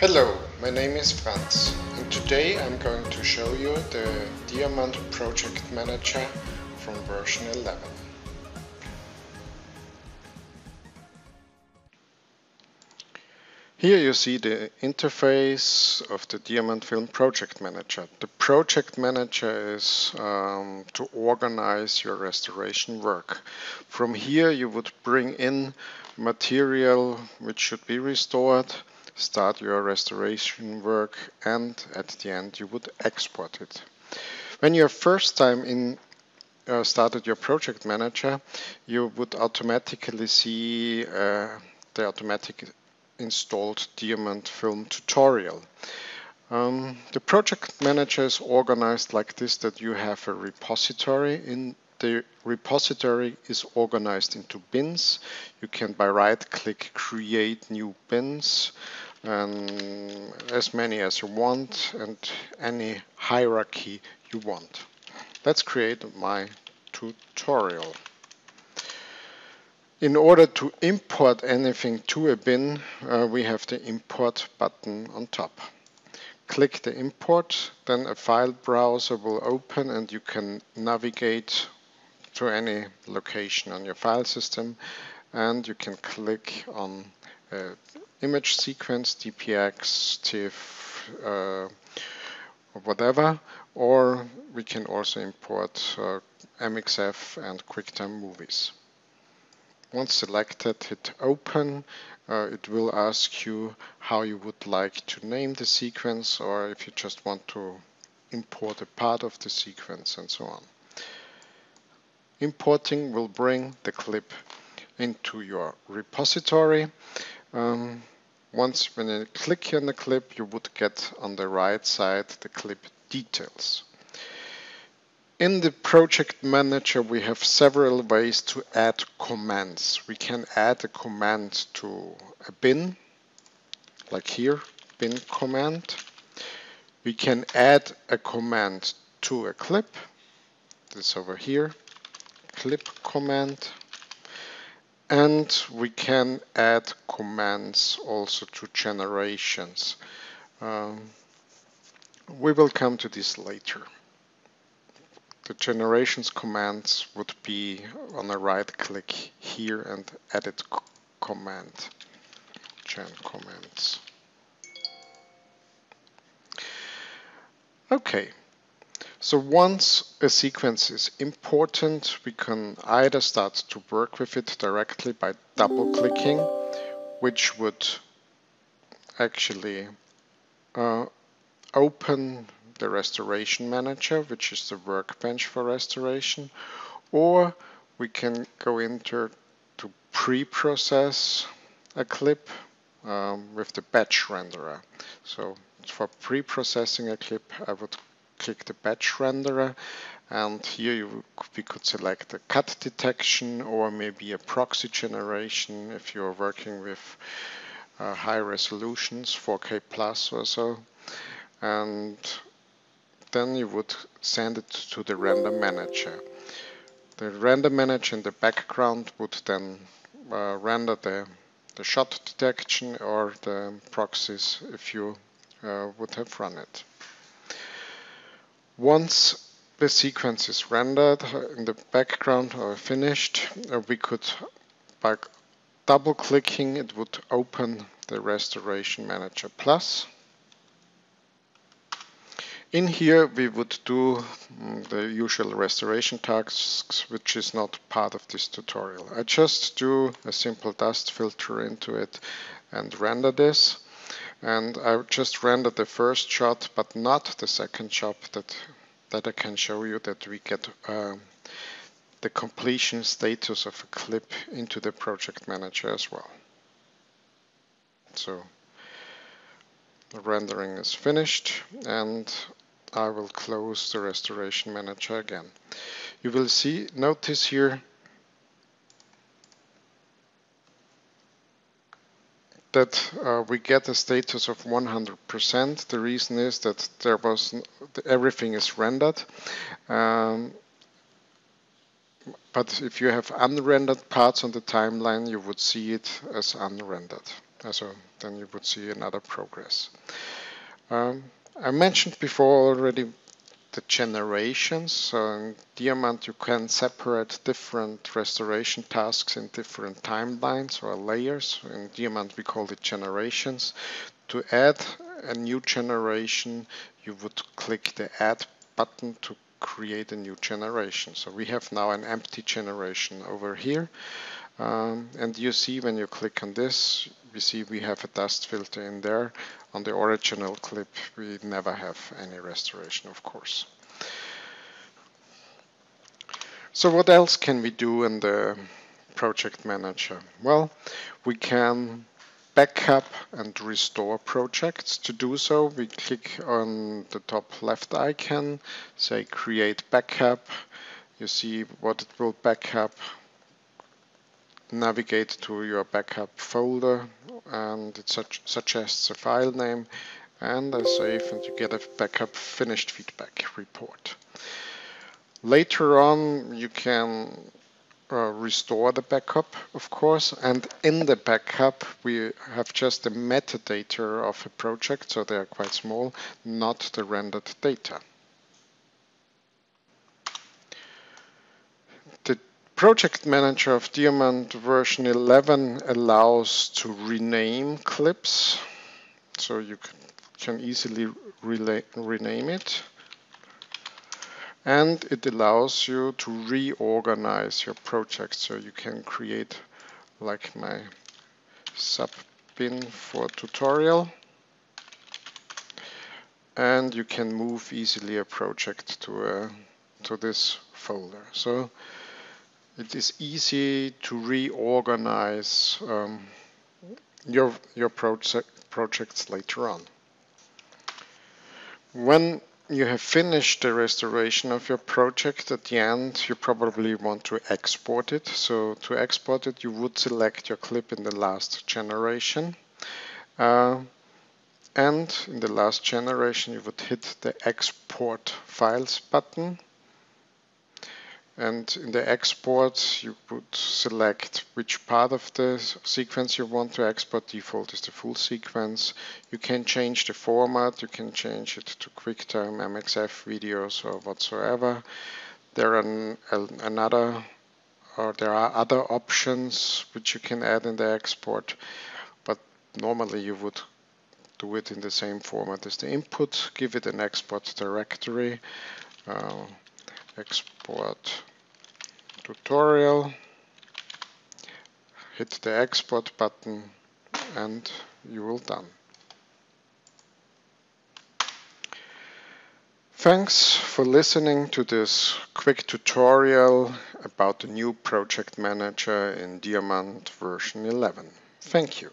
Hello, my name is Franz and today I'm going to show you the Diamant Project Manager from version 11. Here you see the interface of the Diamant Film Project Manager. The Project Manager is um, to organize your restoration work. From here you would bring in material which should be restored, start your restoration work and at the end you would export it. When you're first time in uh, started your project manager, you would automatically see uh, the automatic installed Diamant Film tutorial. Um, the project manager is organized like this that you have a repository in the repository is organized into bins. You can by right click create new bins and as many as you want and any hierarchy you want. Let's create my tutorial. In order to import anything to a bin, uh, we have the import button on top. Click the import, then a file browser will open and you can navigate to any location on your file system and you can click on uh, image sequence, DPX, TIFF, uh, whatever, or we can also import uh, MXF and QuickTime movies. Once selected, hit open. Uh, it will ask you how you would like to name the sequence or if you just want to import a part of the sequence and so on. Importing will bring the clip into your repository. Um, once when you click here on the clip, you would get on the right side the clip details. In the project manager, we have several ways to add commands. We can add a command to a bin, like here, bin command. We can add a command to a clip, this over here, clip command. And we can add commands also to generations. Um, we will come to this later. The generations commands would be on a right click here and edit command, gen commands. Okay, so once a sequence is important, we can either start to work with it directly by double clicking, which would actually uh, open the restoration manager, which is the workbench for restoration, or we can go into to pre-process a clip um, with the batch renderer. So for pre-processing a clip, I would click the batch renderer and here you, we could select a cut detection or maybe a proxy generation if you're working with uh, high resolutions, 4K plus or so. And then you would send it to the render manager. The render manager in the background would then uh, render the, the shot detection or the proxies if you uh, would have run it. Once the sequence is rendered in the background or finished, uh, we could, by double clicking, it would open the Restoration Manager Plus. In here we would do mm, the usual restoration tasks, which is not part of this tutorial. I just do a simple dust filter into it and render this. And I just rendered the first shot, but not the second shot that, that I can show you that we get uh, the completion status of a clip into the project manager as well. So the rendering is finished and I will close the restoration manager again. You will see, notice here that uh, we get a status of 100%. The reason is that there was everything is rendered. Um, but if you have unrendered parts on the timeline, you would see it as unrendered. So then you would see another progress. Um, I mentioned before already the generations. So in Diamant you can separate different restoration tasks in different timelines or layers. In Diamant we call it generations. To add a new generation you would click the add button to create a new generation. So we have now an empty generation over here. Um, and you see when you click on this, we see we have a dust filter in there. On the original clip, we never have any restoration, of course. So what else can we do in the project manager? Well, we can backup and restore projects. To do so, we click on the top left icon, say create backup. You see what it will backup, navigate to your backup folder and it suggests a file name and a save and you get a backup finished feedback report. Later on you can uh, restore the backup of course and in the backup we have just the metadata of a project so they are quite small not the rendered data. The project Manager of Diamant version 11 allows to rename clips, so you can easily rename it. And it allows you to reorganize your project, so you can create like my sub bin for tutorial. And you can move easily a project to a to this folder. So it is easy to reorganize um, your, your project, projects later on. When you have finished the restoration of your project at the end, you probably want to export it. So to export it, you would select your clip in the last generation. Uh, and in the last generation, you would hit the export files button and in the export, you would select which part of the sequence you want to export. Default is the full sequence. You can change the format. You can change it to QuickTime, MXF videos or whatsoever. There are an, another or there are other options which you can add in the export, but normally you would do it in the same format as the input, give it an export directory, uh, export tutorial, hit the export button and you will done. Thanks for listening to this quick tutorial about the new project manager in Diamant version 11. Thank you.